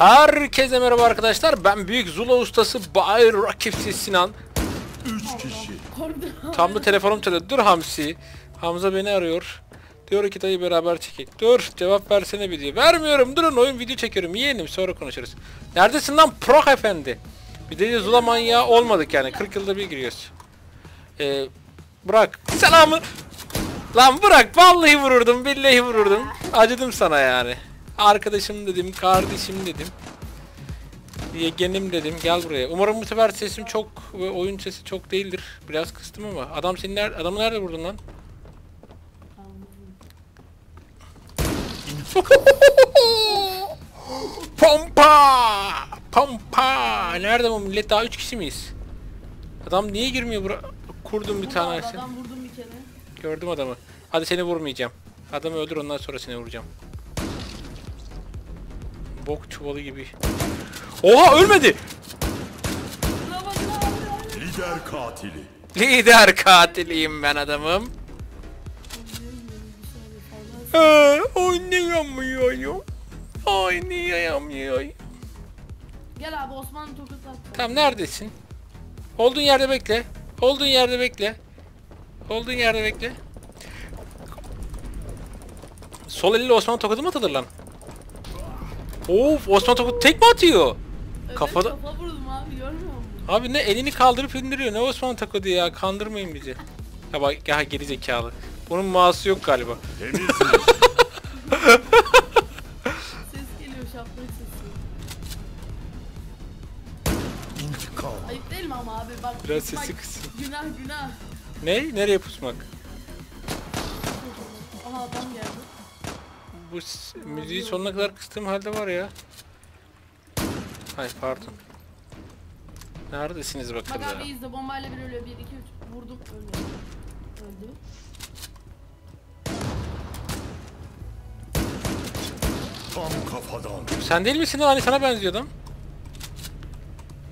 Herkese merhaba arkadaşlar. Ben Büyük Zula ustası Bay Rakipsiz Sinan. Üç kişi. Korktum. Tam da telefonum çalıyor. Dur Hamsi. Hamza beni arıyor. Diyor ki dayı beraber çekek. Dur cevap versene bir diyor. Vermiyorum durun oyun video çekiyorum. Yeğenim sonra konuşuruz. Neredesin lan Prok efendi? Bir de Zula manyağı olmadık yani. 40 yılda bir giriyoruz. Ee, bırak. Selamı. Lan bırak vallahi vururdum billahi vururdum. Acıdım sana yani. Arkadaşım dedim, kardeşim dedim. Yeğenim dedim gel buraya. Umarım bu sefer sesim çok ve oyun sesi çok değildir. Biraz kıstım ama. Adam seni nerede, adamı nerede vurdun lan? Pompa! Pompa! Nerede bu millet? Daha 3 kişi miyiz? Adam niye girmiyor bura? Kurdum bir tane. Adam vurdum bir kere. Gördüm adamı. Hadi seni vurmayacağım. Adamı öldür ondan sonra seni vuracağım. Bok çuvalı gibi. Oha ölmedi. Lider katili. Lider katiliyim ben adamım. Ee, oynayamıyorum. Oynayamıyorum. Gel abi Osmanlı tokat at. Tamam neredesin? Olduğun yerde bekle. Olduğun yerde bekle. Olduğun yerde bekle. Sol eliyle Osman tokadı mı atılır lan? Of Osman tokadı tek mi atıyor? Evet, Kafada- Kafa vurdum abi görmüyor musun? Abi ne elini kaldırıp indiriyor ne Osman tokadı ya kandırmayın bizi. Ya bak ya geri zekalı. Bunun mağazası yok galiba. Ses geliyor şaplık sesi. İntikam. Ayıp değil mi ama abi bak. Biraz pusmak sesi kısın. Günah günah. Ne? Nereye pusmak? Bu müziği sonuna kadar kıstığım halde var ya. Hayır pardon. Neredesiniz Bak bakalım? abi izle bombayla bir ölüyor. 1 2 3 vurdum öldü. Öldü. Tam kafadan. Sen değil misin lan? Hani sana benziyor adam.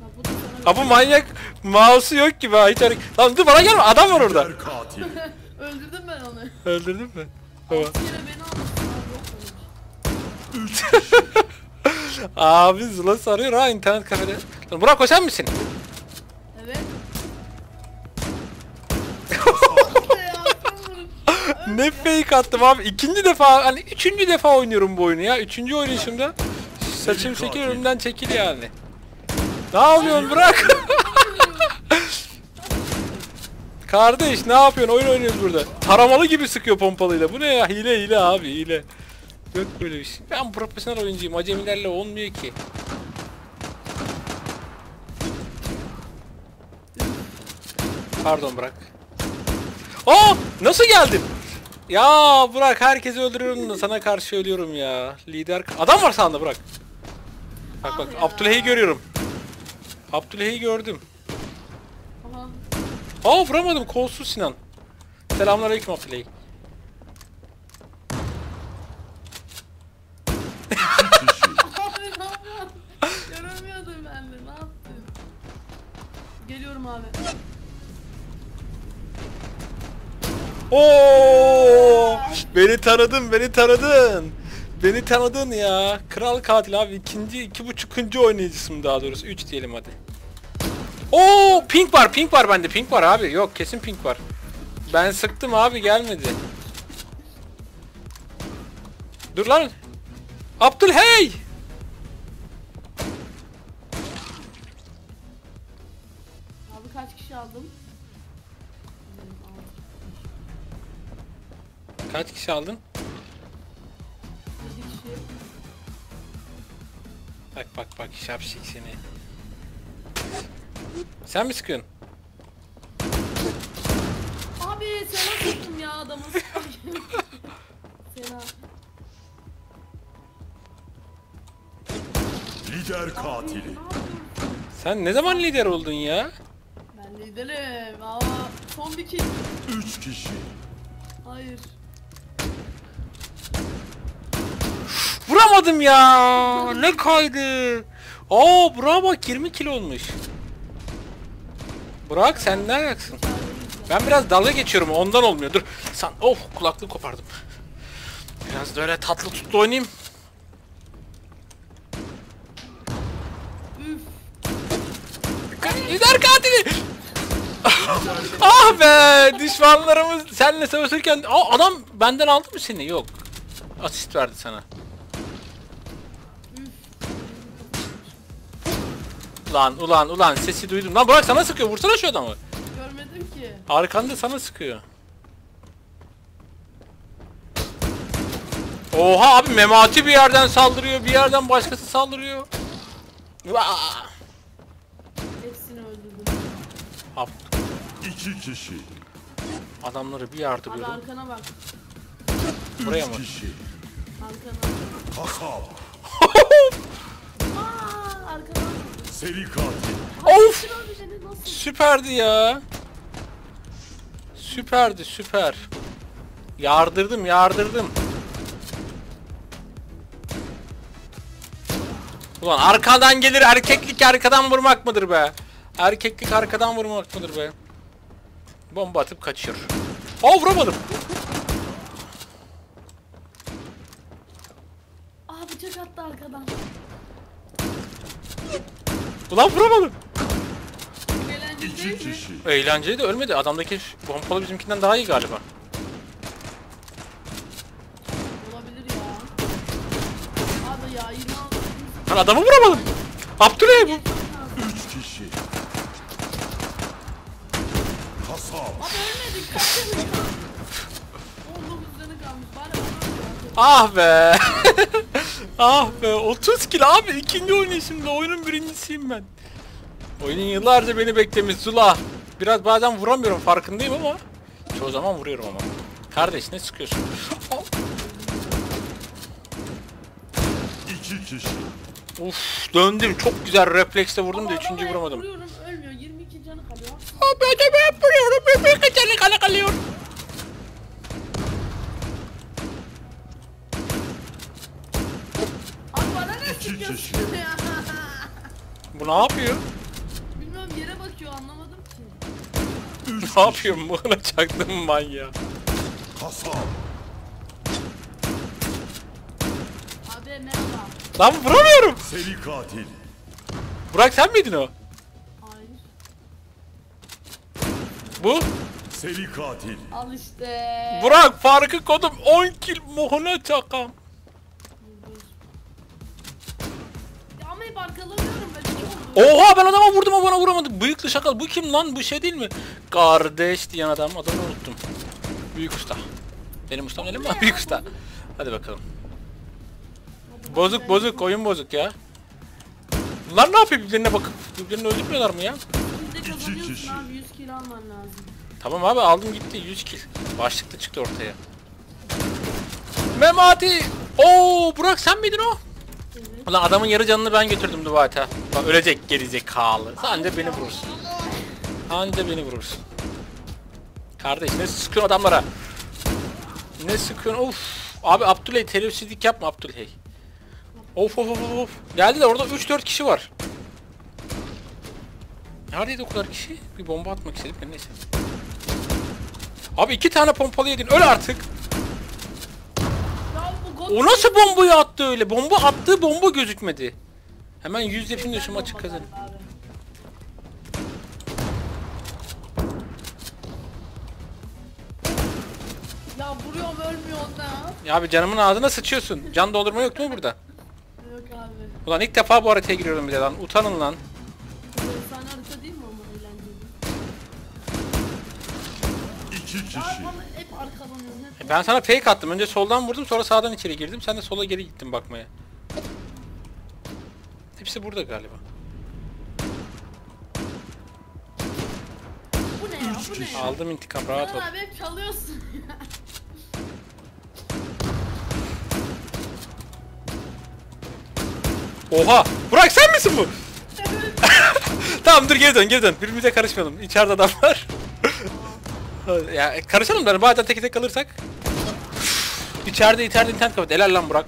Bak bu da sana Ha bu manyak mouse'u yok gibi ha hiç hareket- Lan dur bana gelme adam var orada. Öldürdüm ben onu. Öldürdün mü? Baba. Bir kere beni almışsın abi Zula sarıyor ha internet kafede. Lan Burak o sen misin? Evet. Ne fake attım abi. İkinci defa hani üçüncü defa oynuyorum bu oyunu ya. Üçüncü oynayışımda. Saçım çekil önümden çekil yani. Ne yapıyorsun Burak? Kardeş ne yapıyorsun? Oyun oynuyoruz burada. Taramalı gibi sıkıyor pompalıyla. Bu ne ya? Hile hile abi hile. Yok böyle bir şey. Ben profesyonel oyuncuyum. Acemilerle olmuyor ki. Pardon Burak. Aa! Nasıl geldin? Ya Burak herkesi öldürüyorum da sana karşı ölüyorum ya. Lider... Adam var sağında Burak. Bak bak Ah. Abdülhey'i görüyorum. Abdülhey'i gördüm. Aa vuramadım kolsuz Sinan. Selamünaleyküm Abdülhey. Geliyorum abi. Oo! Beni tanıdın, beni tanıdın. Beni tanıdın ya. Kral katil abi. ikinci, iki buçukuncu oynayıcısım daha doğrusu. Üç diyelim hadi. Oo, pink var, pink var bende. Pink var abi. Yok, kesin pink var. Ben sıktım abi gelmedi. Dur lan. Abdülhey! Abi Kaç kişi aldın? 7 kişi. Bak bak bak şapşik seni. Sen mi sıkıyorsun? Abi Sena tuttum ya adamı. Sena. Lider katili. Sen ne zaman lider oldun ya? Ben liderim. Aa, son bir kill. Üç kişi. Hayır. Kaymadım ya. Ne kaydı? Oo bravo bak 20 kilo olmuş. Burak sen ne ayaksın? Ben biraz dalga geçiyorum ondan olmuyor. Dur. Sen of oh, kulaklığı kopardım. Biraz da öyle tatlı tutlu oynayayım. Yüzer katili! ah be! Düşmanlarımız seninle savaşırken... Aa, adam benden aldı mı seni? Yok. Asist verdi sana. Ulan ulan ulan sesi duydum. Lan bırak sana sıkıyor. Vursana şu adamı. Görmedim ki. Arkanda sana sıkıyor. Oha abi Memati bir yerden saldırıyor, bir yerden başkası saldırıyor. Vaa! Hepsini öldürdüm. İki kişi. adamları bir yardı Abi böyle. arkana bak. Buraya Üç mı? kişi. Arkana. Kasap. Aa arkana. Seri katil. of! Süperdi ya. Süperdi, süper. Yardırdım, yardırdım. Ulan arkadan gelir erkeklik arkadan vurmak mıdır be? Erkeklik arkadan vurmak mıdır be? Bomba atıp kaçıyor. Aa vuramadım. Aa bıçak attı arkadan. Ulan vuramadım. Eğlenceli İki kişi. Eğlenceli de ölmedi. Adamdaki pompalı bizimkinden daha iyi galiba. Olabilir ya. Abi ya 26. Lan adamı vuramadım. Abdüley bu. Üç kişi. Kasap. Abi ölmedik kaçırdık. 19 canı kalmış. Bari bana Ah be. ah be 30 kill abi ikinci oynayışımda oyunun birincisiyim ben. Oyunun yıllarca beni beklemiş Zula. Biraz bazen vuramıyorum farkındayım ama çoğu zaman vuruyorum ama. Kardeş ne sıkıyorsun? İki kişi. Uf döndüm çok güzel refleksle vurdum da üçüncü vuramadım. Vuruyorum ölmüyor. 22 canı kalıyor. Abi adamı hep vuruyorum hep kaçanı kala kalıyor. Ya? Bu ne yapıyor? Bilmiyorum yere bakıyor anlamadım ki. ne yapıyor? Mıhla çaktım manyağı. Kasap. Abi merhaba. Lan vuramıyorum. Seri katil. Burak sen miydin o? Hayır. Bu? Seri katil. Al işte. Burak farkı kodum 10 kill muhuna çakam. Oha ben adama vurdum ama bana vuramadı. Bıyıklı şakal. Bu kim lan? Bu şey değil mi? Kardeş diyen adam. Adını unuttum. Büyük usta. Benim ustam değil mi? Büyük usta. Hadi bakalım. Bozuk bozuk. Oyun bozuk ya. Bunlar ne yapıyor birbirine bakıp? Birbirlerini öldürmüyorlar mı ya? Bir de kazanıyorsun kişi. abi 100 kill alman lazım. Tamam abi aldım gitti 100 kill. Başlıkta çıktı ortaya. Memati! Oo Burak sen miydin o? Ulan adamın yarı canını ben götürdüm Duvat'a. Bak ölecek gerizekalı. Anca beni vurursun. Anca beni vurursun. Kardeş ne sıkıyorsun adamlara? Ne sıkıyorsun? Of. Abi Abdüley televsizlik yapma Abdüley. Of of of of. Geldi de orada 3-4 kişi var. Neredeydi o kadar kişi? Bir bomba atmak istedim neyse. Abi iki tane pompalı yedin. Öl artık. O nasıl bombayı attı öyle? Bomba attığı bomba gözükmedi. Hemen yüz yapayım da şu maçı kazan. Ya vuruyorum ölmüyor da. Ya abi canımın ağzına sıçıyorsun. Can doldurma yok mu burada? Yok abi. Ulan ilk defa bu haritaya giriyorum bir de lan. Utanın lan. Efsane harita değil mi ama eğlenceli? İki kişi. Ya bana hep arkalanıyorum. Hep E Ben sana fake attım. Önce soldan vurdum sonra sağdan içeri girdim. Sen de sola geri gittin bakmaya. Hepsi burada galiba. Bu ne ya? Bu ne ya? Aldım intikam rahat ol. Sen abi hep çalıyorsun ya. Oha! Burak sen misin bu? tamam dur geri dön geri dön. Birbirimize karışmayalım. İçeride adam var. Ya karışalım da bazen tek tek kalırsak. İçeride içeride internet kapat. Helal lan Burak.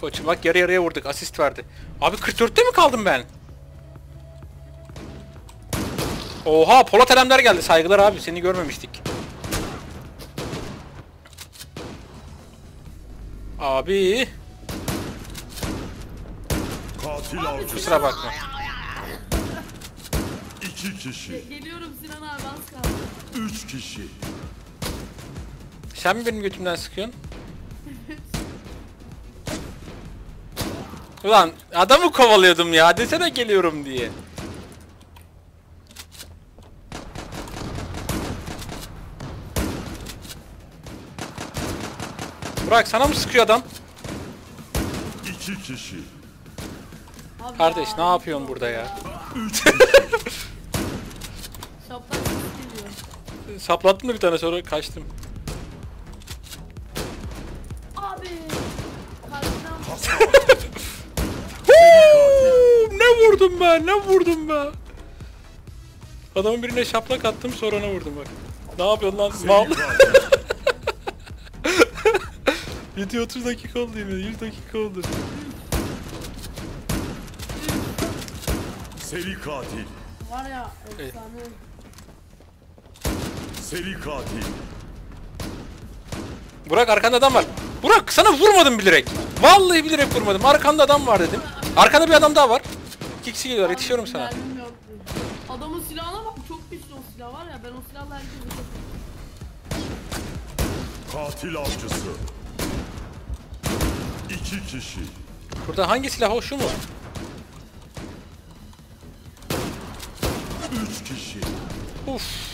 Koçum bak yarı yarıya vurduk. Asist verdi. Abi 44'te mi kaldım ben? Oha Polat Alemdar geldi. Saygılar abi seni görmemiştik. Abi kusura bakma. İki kişi. Ge- Geliyorum Sinan abi az kaldı. Üç kişi. Sen mi benim götümden sıkıyorsun? Ulan adamı kovalıyordum ya. Desene geliyorum diye. Burak sana mı sıkıyor adam? İki kişi. Abi Kardeş ne yapıyorsun burada ya ses Saplattın mı bir tane sonra kaçtım. Abi. Ne vurdum ben ne vurdum ben. Adamın birine şaplak attım sonra ne vurdum bak. Ne yapıyorsun lan mal? Video 30 dakika oldu yine 100 dakika oldu. Seri katil. var ya Evet. Seri katil. Burak arkanda adam var. Burak sana vurmadım bilerek. Vallahi bilerek vurmadım. Arkanda adam var dedim. Arkanda bir adam daha var. İki kişi geliyorlar yetişiyorum sana. Adamın silahına bak çok güçlü o silah var ya ben o silahla herkesi Katil avcısı. İki kişi. Burada hangi silah o şu mu? Üç kişi. Uf.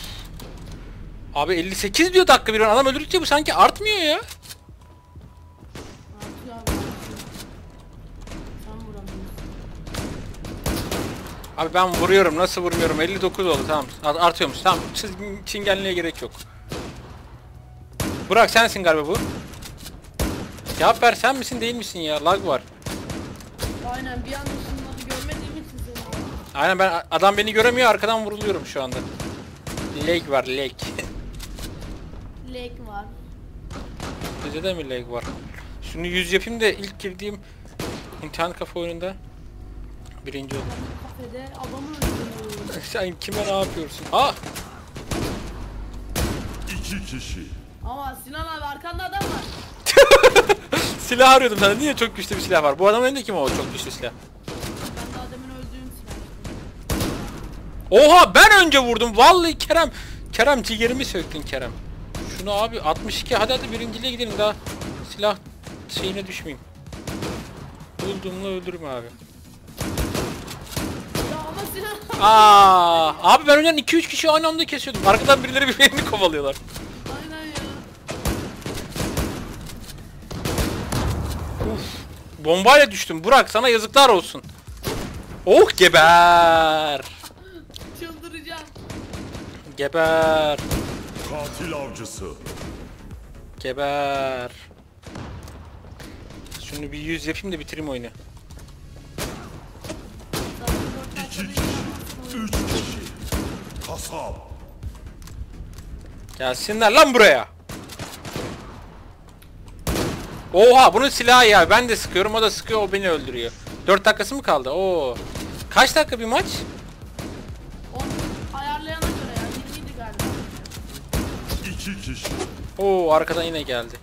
Abi 58 diyor dakika bir adam öldürdükçe bu sanki artmıyor ya. Artıyor abi. artıyor. Sen vuramıyorsun. Abi ben vuruyorum nasıl vurmuyorum 59 oldu tamam Art- artıyormuş tamam siz çingenliğe gerek yok. Burak sensin galiba bu. Cevap ver sen misin değil misin ya lag var. Aynen bir an ışınladı görmediğim için seni. Aynen ben adam beni göremiyor arkadan vuruluyorum şu anda. Lag var lag. Lek var. Bizde de mi lag var? Şunu 100 yapayım da ilk girdiğim internet kafe oyununda birinci oldum. Kafede adamı öldürüyor. Sen kime ne yapıyorsun? Ah! İki kişi. Ama Sinan abi arkanda adam var. Silah arıyordum sana. Niye çok güçlü bir silah var? Bu adamın elinde kim o çok güçlü silah? Ben daha demin öldüğüm silah. Oha ben önce vurdum. Vallahi Kerem. Kerem ciğerimi söktün Kerem. Şunu abi 62 hadi hadi birinciliğe gidelim daha. Silah şeyine düşmeyeyim. Bulduğumla öldürürüm abi. Aa, abi ben önceden 2-3 kişi aynı anda kesiyordum. Arkadan birileri birbirini kovalıyorlar. Aynen ya. Bombayla düştüm. Burak sana yazıklar olsun. Oh geber. Çıldıracağım. Geber. Katil avcısı. Geber. Şunu bir yüz yapayım da bitireyim oyunu. İki kişi. Üç kişi. Kasap. Gelsinler lan buraya. Oha bunun silahı ya. Ben de sıkıyorum o da sıkıyor o beni öldürüyor. 4 dakikası mı kaldı? Oo. Kaç dakika bir maç? 2 kişi. Oo arkadan yine geldi.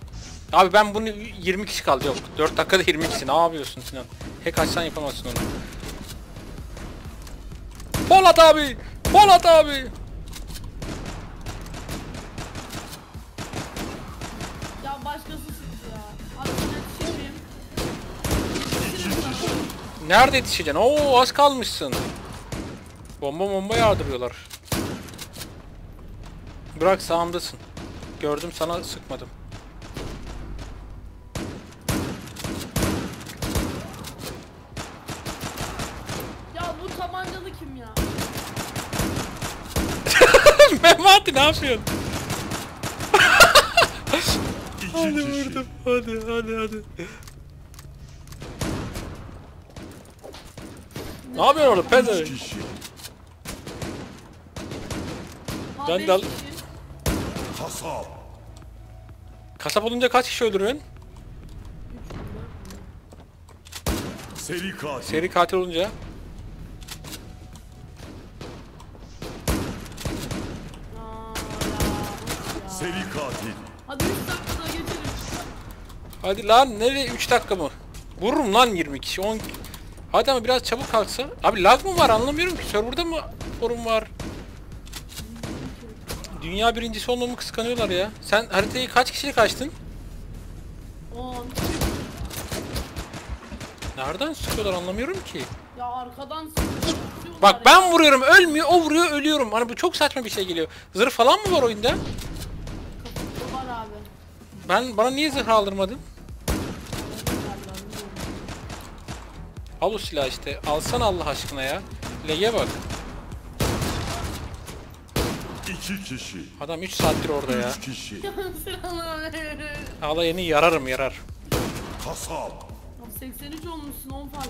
Abi ben bunu 20 kişi kaldı yok. 4 dakikada 20 kişi. Ne yapıyorsun Sinan? Hack açsan yapamazsın onu. Polat abi! Polat abi! Ya başkasısınız ya. Abi ben. Nerede yetişeceksin? Oo az kalmışsın. Bomba bomba yağdırıyorlar. Bırak sağımdasın. Gördüm sana sıkmadım. Ya bu tabancalı kim ya? Memati ne yapıyorsun? Hadi vurdum. Hadi hadi hadi. Ne yapıyorsun orada pezevenk? Ben de al-. Kasap. Kasap olunca kaç kişi öldürüyorsun? Seri katil. Seri katil olunca. Seri katil. Hadi 3 dakikada geçelim. Hadi lan nereye 3 dakika mı? Vururum lan 20 kişi 10 Hadi ama biraz çabuk kalksa. Abi lag mı var anlamıyorum ki serverda mı raporum var. Dünya birincisi olmamı kıskanıyorlar ya. Sen haritayı kaç kişilik açtın? 10. Nereden sıkıyorlar anlamıyorum ki. Ya arkadan sıkıyorlar Bak ben vuruyorum ölmüyor, o vuruyor ölüyorum. Hani bu çok saçma bir şey geliyor. Zırh falan mı var oyunda? Var abi. Ben bana niye zırh aldırmadın? Al o silahı işte. Alsana Allah aşkına ya. Lege bak. İki kişi. Adam 3 saattir orada ya. Üç kişi. Alayını yararım yarar. Kasap. Abi 83 olmuşsun 10 fark.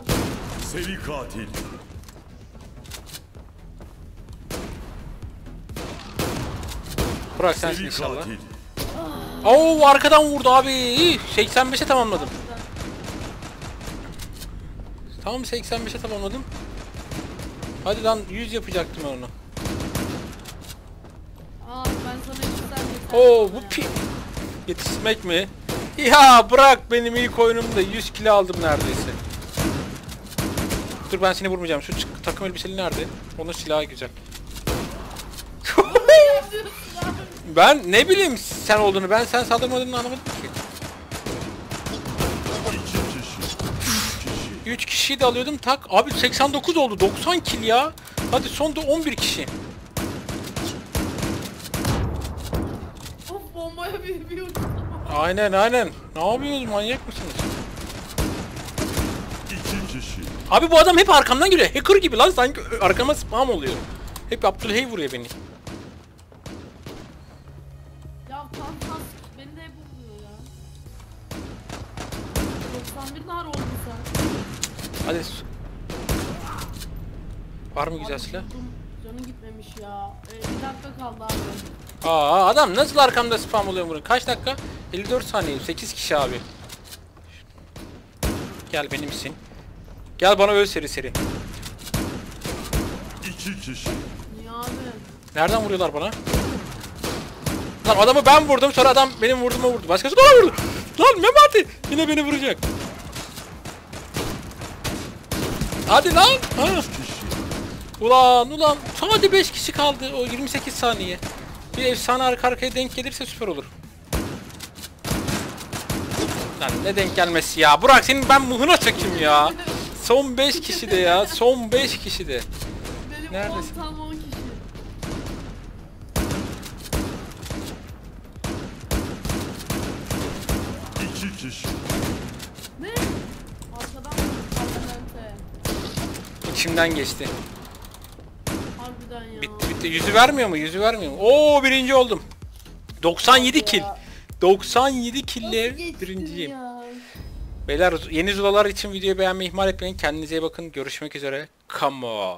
Seri katil. Bırak sensin Seri inşallah. katil. Oo arkadan vurdu abi. İyi. 85'e tamamladım. Tamam 85'e tamamladım. Hadi lan 100 yapacaktım onu. Aa ben sana iki Oo bu pi... Yetişmek mi? Ya bırak benim ilk oyunumda 100 kilo aldım neredeyse. Dur ben seni vurmayacağım. Şu takım elbiseli nerede? Onun silahı güzel. ben ne bileyim sen olduğunu. Ben sen saldırmadığını anlamadım ki. Üç kişi. 3 kişiyi de alıyordum tak. Abi 89 oldu. 90 kill ya. Hadi sonda 11 kişi. Bombaya bir. Aynen aynen. Ne yapıyorsunuz manyak mısınız? İki kişi. Abi bu adam hep arkamdan geliyor. Hacker gibi lan sanki arkama spam oluyor. Hep Abdülhey vuruyor beni. Ya tam tam beni de hep vuruyor ya. 91 nar oldu sen. Hadi. Var mı güzel silah? Gitmemiş ya. Ee, bir dakika kaldı abi. Aa adam nasıl arkamda spam oluyor bunu? Kaç dakika? 54 saniye. 8 kişi abi. Gel benimsin. Gel bana öl seri seri. İki kişi. Niye abi? Nereden vuruyorlar bana? Lan adamı ben vurdum sonra adam benim vurduğuma vurdu. Başkası da ona vurdu. Lan Memati yine beni vuracak. Hadi lan. Ha. Ulan ulan sadece 5 kişi kaldı o 28 saniye. Bir efsane arka arkaya denk gelirse süper olur. Lan ne denk gelmesi ya. Burak senin ben muhuna çekeyim ya. Son 5 kişi de ya. Son 5 kişi de. Benim Neredesin? 10 tam 10 kişi. İki kişi. Ne? Arkadan Parlamente. İçimden geçti. Yüzü vermiyor mu? Yüzü vermiyor mu? Oo birinci oldum. 97 kill. 97 kille birinciyim. Beyler yeni zulalar için videoyu beğenmeyi ihmal etmeyin. Kendinize iyi bakın. Görüşmek üzere. Come on.